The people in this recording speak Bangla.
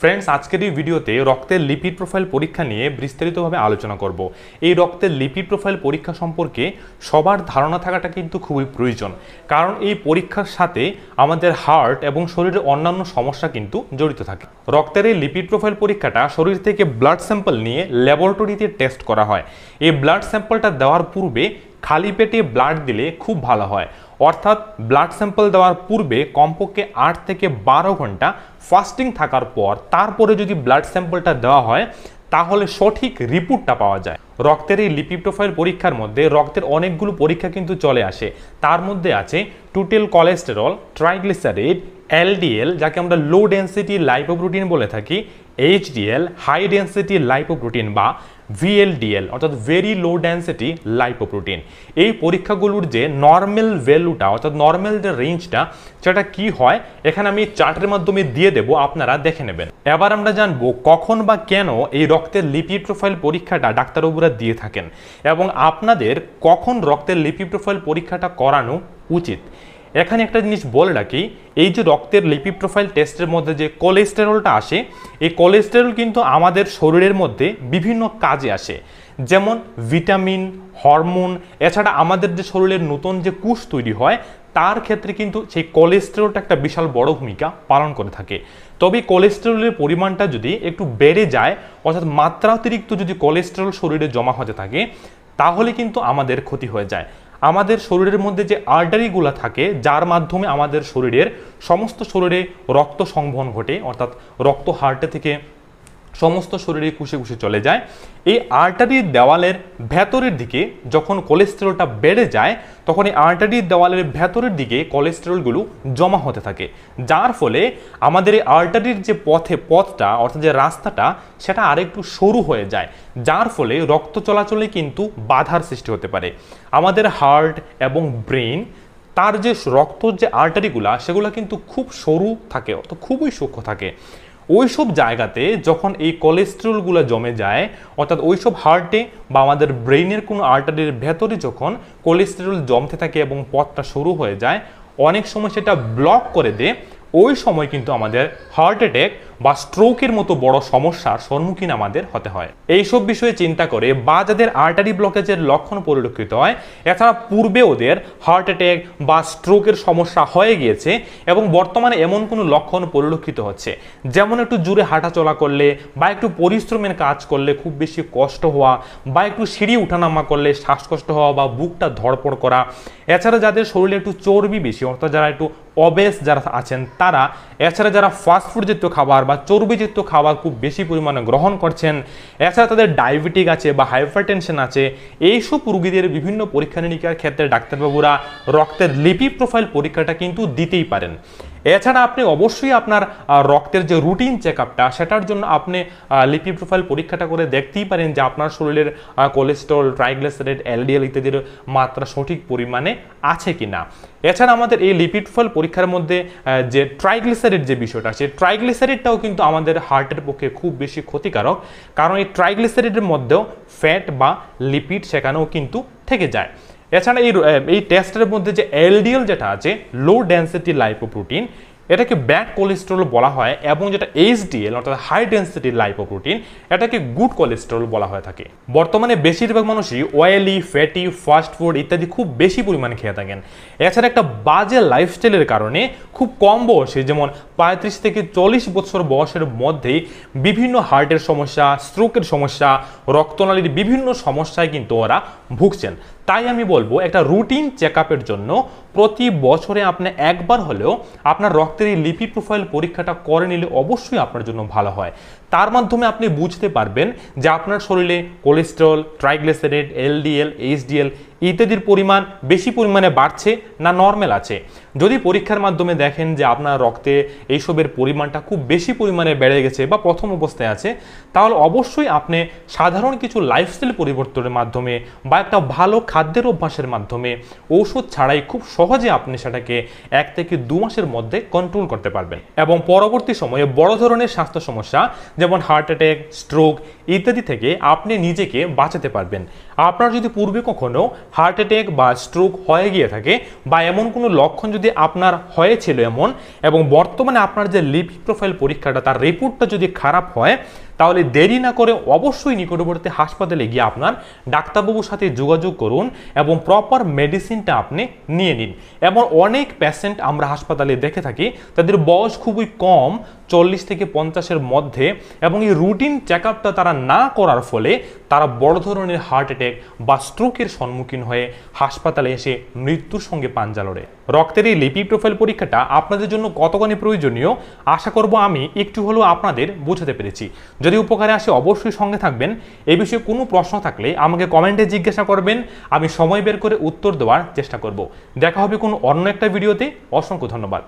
ফ্রেন্ডস আজকের এই ভিডিওতে রক্তের লিপিড প্রোফাইল পরীক্ষা নিয়ে বিস্তারিতভাবে আলোচনা করব। এই রক্তের লিপিড প্রোফাইল পরীক্ষা সম্পর্কে সবার ধারণা থাকাটা কিন্তু খুবই প্রয়োজন। কারণ এই পরীক্ষার সাথে আমাদের হার্ট এবং শরীরের অন্যান্য সমস্যা কিন্তু জড়িত থাকে। রক্তের এই লিপিড প্রোফাইল পরীক্ষাটা শরীর থেকে ব্লাড স্যাম্পল নিয়ে ল্যাবরেটরিতে টেস্ট করা হয়। এই ব্লাড স্যাম্পলটা দেওয়ার পূর্বে খালি পেটে ব্লাড দিলে খুব ভালো হয়। অর্থাৎ ব্লাড স্যাম্পল দেওয়ার পূর্বে কমপক্ষে আট থেকে বারো ঘণ্টা ফাস্টিং থাকার পর তারপরে যদি ব্লাড স্যাম্পলটা দেওয়া হয়, তাহলে সঠিক রিপোর্টটা পাওয়া যায়। রক্তের এই লিপি প্রোফাইল পরীক্ষার মধ্যে রক্তের অনেকগুলো পরীক্ষা কিন্তু চলে আসে। তার মধ্যে আছে টুটেল কোলেস্টেরল ট্রাইগ্লিসারিড এলডিএল যাকে আমরা লো ডেন্সিটি লাইপোপ্রোটিন বলে থাকি এইচডিএল হাই ডেন্সিটি লাইপোপ্রোটিন বা ভিএলডিএল অর্থাৎ ভেরি লো ডেন্সিটি লাইপোপ্রোটিন এই পরীক্ষাগুলোর যে নর্মাল ভ্যালুটা অর্থাৎ নর্মাল যে রেঞ্জটা সেটা কি হয়? এখানে আমি চার্টের মাধ্যমে দিয়ে দেব, আপনারা দেখে নেবেন। এবার আমরা জানব কখন বা কেন এই রক্তের লিপি প্রোফাইল পরীক্ষাটা ডাক্তারবাবুরা দিয়ে থাকেন এবং আপনাদের কখন রক্তের লিপি প্রোফাইল পরীক্ষাটা করানো উচিত। এখানে একটা জিনিস বলে রাখি, এই যে রক্তের লিপি প্রোফাইল টেস্টের মধ্যে যে কোলেস্টেরলটা আসে, এই কোলেস্টেরল কিন্তু আমাদের শরীরের মধ্যে বিভিন্ন কাজে আসে। যেমন ভিটামিন হরমোন এছাড়া আমাদের যে শরীরের নতুন যে কুশ তৈরি হয়, তার ক্ষেত্রে কিন্তু সেই কোলেস্টেরলটা একটা বিশাল বড় ভূমিকা পালন করে থাকে। তবে কোলেস্টেরলের পরিমাণটা যদি একটু বেড়ে যায়, অর্থাৎ মাত্রাতিরিক্ত যদি কোলেস্টেরল শরীরে জমা হতে থাকে, তাহলে কিন্তু আমাদের ক্ষতি হয়ে যায়। আমাদের শরীরের মধ্যে যে আর্টারিগুলো থাকে, যার মাধ্যমে আমাদের শরীরের সমস্ত শরীরে রক্ত সংবহন ঘটে, অর্থাৎ রক্ত হার্টে থেকে সমস্ত শরীরে কুশে কুশে চলে যায়। এই আর্টারির দেওয়ালের ভেতরের দিকে যখন কোলেস্টেরলটা বেড়ে যায়, তখন এই আর্টারির দেওয়ালের ভেতরের দিকে কোলেস্টেরলগুলো জমা হতে থাকে। যার ফলে আমাদের এই আর্টারির যে পথে পথটা, অর্থাৎ যে রাস্তাটা, সেটা আরেকটু সরু হয়ে যায়। যার ফলে রক্ত চলাচলে কিন্তু বাধার সৃষ্টি হতে পারে। আমাদের হার্ট এবং ব্রেন তার যে রক্তর যে আর্টারিগুলা সেগুলো কিন্তু খুব সরু থাকে অত খুবই সূক্ষ্ম থাকে। ওইসব জায়গাতে যখন এই কোলেস্ট্রলগুলো জমে যায়, অর্থাৎ ওইসব হার্টে বা আমাদের ব্রেইনের কোনো আর্টারির ভেতরে যখন কোলেস্ট্রল জমতে থাকে এবং পথটা শুরু হয়ে যায়, অনেক সময় সেটা ব্লক করে দেয় ওই সময় কিন্তু আমাদের হার্ট অ্যাটাক বা স্ট্রোকের মতো বড় সমস্যার সম্মুখীন আমাদের হতে হয়। এইসব বিষয়ে চিন্তা করে বা যাদের আর্টারি ব্লকেজের লক্ষণ পরিলক্ষিত হয়, এছাড়া পূর্বে ওদের হার্ট অ্যাটাক বা স্ট্রোকের সমস্যা হয়ে গিয়েছে এবং বর্তমানে এমন কোনো লক্ষণ পরিলক্ষিত হচ্ছে। যেমন একটু জুড়ে হাঁটা চলা করলে বা একটু পরিশ্রমের কাজ করলে খুব বেশি কষ্ট হওয়া বা একটু সিঁড়ি উঠানামা করলে শ্বাসকষ্ট হওয়া বা বুকটা ধড়পড় করা। এছাড়া যাদের শরীরে একটু চর্বি বেশি, অর্থাৎ যারা একটু অবেস যারা আছেন তারা, এছাড়া যারা ফাস্টফুড জাতীয় খাবার বা চর্বিযুক্ত খাবার খুব বেশি পরিমাণে গ্রহণ করছেন, এছাড়া তাদের ডায়াবেটিক আছে বা হাইপারটেনশন আছে, এইসব রুগীদের বিভিন্ন পরীক্ষা নিরীক্ষার ক্ষেত্রে ডাক্তারবাবুরা রক্তের লিপি প্রোফাইল পরীক্ষাটা কিন্তু দিতেই পারেন। এছাড়া আপনি অবশ্যই আপনার রক্তের যে রুটিন চেক আপটা সেটার জন্য আপনি লিপি প্রোফাইল পরীক্ষাটা করে দেখতেই পারেন যে আপনার শরীরের কোলেস্ট্রল ট্রাইগ্লিসারাইড এলডিএল ইত্যাদির মাত্রা সঠিক পরিমাণে আছে কি না এছাড়া আমাদের এই লিপিড ফল পরীক্ষার মধ্যে যে ট্রাইগ্লিসারিড যে বিষয়টা, সেই ট্রাইগ্লিসারিডটাও কিন্তু আমাদের হার্টের পক্ষে খুব বেশি ক্ষতিকারক, কারণ এই ট্রাইগ্লিসারিডের মধ্যেও ফ্যাট বা লিপিড সেখানেও কিন্তু থেকে যায়। এছাড়া এই এই টেস্টের মধ্যে যে এলডিএল যেটা আছে লো ডেন্সিটি লাইপোপ্রোটিন এটাকে ব্যাড কোলেস্ট্রল বলা হয় এবং যেটা এইচডিএল অর্থাৎ হাই ডেন্সিটি লাইপোপ্রোটিন এটাকে গুড কোলেস্ট্রল বলা হয়ে থাকে। বর্তমানে বেশিরভাগ মানুষই অয়েলি ফ্যাটি ফাস্ট ফুড ইত্যাদি খুব বেশি পরিমাণে খেয়ে থাকেন। এছাড়া একটা বাজে লাইফস্টাইলের কারণে খুব কম বয়সে, যেমন পঁয়ত্রিশ থেকে চল্লিশ বছর বয়সের মধ্যেই বিভিন্ন হার্টের সমস্যা স্ট্রোকের সমস্যা, রক্তনালীর বিভিন্ন সমস্যায় কিন্তু ওরা ভুগছেন। তাই আমি বলব একটা রুটিন চেক জন্য প্রতি বছরে আপনি একবার হলেও আপনার রক্তের এই লিপি প্রোফাইল পরীক্ষাটা করে নিলে অবশ্যই আপনার জন্য ভালো হয়। তার মাধ্যমে আপনি বুঝতে পারবেন যে আপনার শরীরে কোলেস্ট্রল ট্রাইগ্লিসারেড এলডিএল এইচডিএল ইত্যাদির পরিমাণ বেশি পরিমাণে বাড়ছে না নর্মাল আছে? যদি পরীক্ষার মাধ্যমে দেখেন যে আপনার রক্তে এইসবের পরিমাণটা খুব বেশি পরিমাণে বেড়ে গেছে বা প্রথম অবস্থায় আছে, তাহলে অবশ্যই আপনি সাধারণ কিছু লাইফস্টাইল পরিবর্তনের মাধ্যমে বা একটা ভালো খাদ্যের অভ্যাসের মাধ্যমে ঔষধ ছাড়াই খুব সহজে আপনি সেটাকে এক থেকে দু মাসের মধ্যে কন্ট্রোল করতে পারবেন। এবং পরবর্তী সময়ে বড় ধরনের স্বাস্থ্য সমস্যা, যেমন হার্ট অ্যাটাক স্ট্রোক ইত্যাদি থেকে আপনি নিজেকে বাঁচাতে পারবেন। আপনার যদি পূর্বে কখনো হার্ট অ্যাটেক বা স্ট্রোক হয়ে গিয়ে থাকে বা এমন কোনো লক্ষণ যদি আপনার হয়েছিল এমন এবং বর্তমানে আপনার যে লিপিড প্রোফাইল পরীক্ষাটা, তার রিপোর্টটা যদি খারাপ হয় তাহলে দেরি না করে অবশ্যই নিকটবর্তী হাসপাতালে গিয়ে আপনার ডাক্তারবাবুর সাথে যোগাযোগ করুন এবং প্রপার মেডিসিনটা আপনি নিয়ে নিন। এমন অনেক পেশেন্ট আমরা হাসপাতালে দেখে থাকি, তাদের বয়স খুবই কম, চল্লিশ থেকে পঞ্চাশের মধ্যে এবং এই রুটিন চেক তারা না করার ফলে তারা বড় ধরনের হার্ট অ্যাটাক বা স্ট্রোকের সম্মুখীন হয়ে হাসপাতালে এসে মৃত্যুর সঙ্গে পাঞ্জা লড়ে। রক্তের এই লিপি প্রোফাইল পরীক্ষাটা আপনাদের জন্য কতখানি প্রয়োজনীয়, আশা করব আমি একটু হলেও আপনাদের বোঝাতে পেরেছি। যদি উপকারে আসে অবশ্যই সঙ্গে থাকবেন। এই বিষয়ে কোনো প্রশ্ন থাকলে আমাকে কমেন্টে জিজ্ঞাসা করবেন। আমি সময় বের করে উত্তর দেওয়ার চেষ্টা করব। দেখা হবে কোনো অন্য একটা ভিডিওতে। অসংখ্য ধন্যবাদ।